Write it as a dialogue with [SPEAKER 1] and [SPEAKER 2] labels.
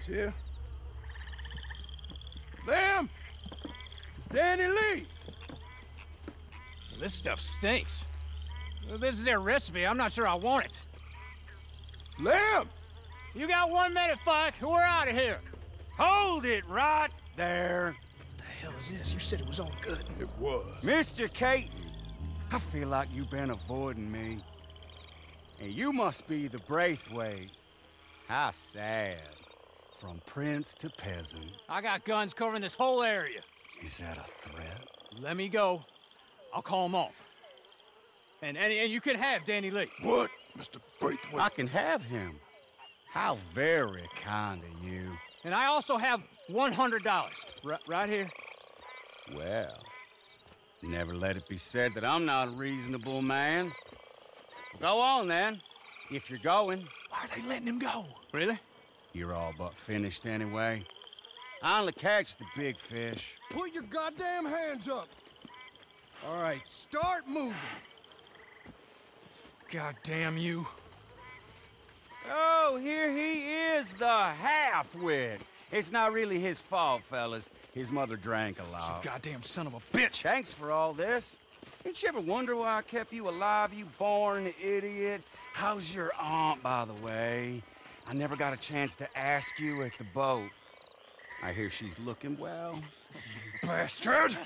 [SPEAKER 1] He's here. Lamb! It's Danny Lee!
[SPEAKER 2] This stuff stinks. This is their recipe. I'm not sure I want it.
[SPEAKER 1] Lamb!
[SPEAKER 2] You got one minute, Fuck. We're out of here.
[SPEAKER 3] Hold it right there.
[SPEAKER 2] What the hell is this? You said it was all good.
[SPEAKER 1] It was.
[SPEAKER 3] Mr. Caton, I feel like you've been avoiding me. And you must be the Braithwaite. How sad. From prince to peasant.
[SPEAKER 2] I got guns covering this whole area.
[SPEAKER 3] Is that a threat?
[SPEAKER 2] Let me go. I'll call him off. And, and, and you can have Danny Lee.
[SPEAKER 1] What, Mr. Braithwaite?
[SPEAKER 3] I can have him. How very kind of you.
[SPEAKER 2] And I also have $100. Right, right here.
[SPEAKER 3] Well, never let it be said that I'm not a reasonable man. Go on, then. If you're going.
[SPEAKER 1] Why are they letting him go?
[SPEAKER 2] Really?
[SPEAKER 3] You're all but finished anyway. I only catch the big fish.
[SPEAKER 4] Put your goddamn hands up! All right, start moving.
[SPEAKER 2] God damn you.
[SPEAKER 3] Oh, here he is, the half-wit. It's not really his fault, fellas. His mother drank a lot.
[SPEAKER 2] You Goddamn son of a bitch.
[SPEAKER 3] Thanks for all this. Didn't you ever wonder why I kept you alive, you born idiot? How's your aunt, by the way? I never got a chance to ask you at the boat. I hear she's looking well.
[SPEAKER 1] Bastard!